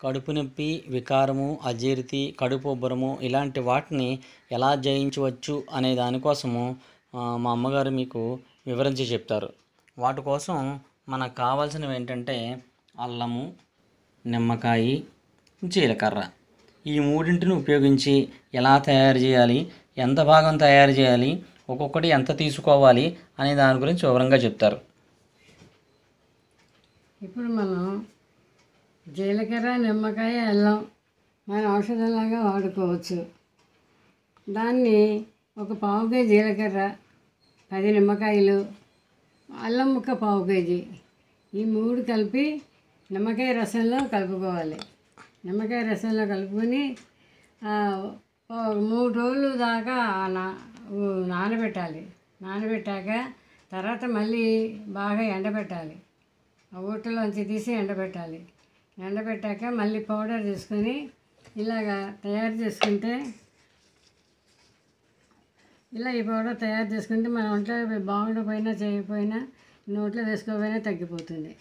కడుపు నొప్పి వికారము అజీర్తి కడుపు ఉబ్బరము ఇలాంటి వాటిని ఎలా జయించవచ్చు అనే దానికోసము మా అమ్మగారు మీకు వివరించి చెప్తారు. వాటి కోసం మనకు కావాల్సినవి ఏంటంటే అల్లము నిమ్మకాయ జీలకర్ర. ఈ మూడింటిని ఉపయోగించి ఎలా తయారు చేయాలి ఎంత భాగం తయారు చేయాలి ఒక్కొక్కటి ఎంత తీసుకోవాలి అనే దాని గురించి వివరంగా చెప్తారు. ఇప్పుడు మనం జీలకర్ర నిమ్మకాయ అల్లం మన ఔషధంలాగా వాడుకోవచ్చు. దాన్ని ఒక పావు కేజీ జీలకర్ర పది నిమ్మకాయలు అల్లం ముక్క పావు కేజీ. ఈ మూడు కలిపి నిమ్మకాయ రసంలో కలుపుకోవాలి. నిమ్మకాయ రసంలో కలుపుకొని మూడు రోజులు దాకా నా నానబెట్టాలి. నానబెట్టాక తర్వాత మళ్ళీ బాగా ఎండబెట్టాలి. ఆ ఊటలోంచి తీసి ఎండబెట్టాలి. ఎండబెట్టాక మళ్ళీ పౌడర్ తీసుకొని ఇలాగా తయారు చేసుకుంటే ఇలా ఈ పౌడర్ తయారు చేసుకుంటే మన ఒంట్లో బాగుండకపోయినా చేయకపోయినా నోట్లో వేసుకోకపోయినా తగ్గిపోతుంది.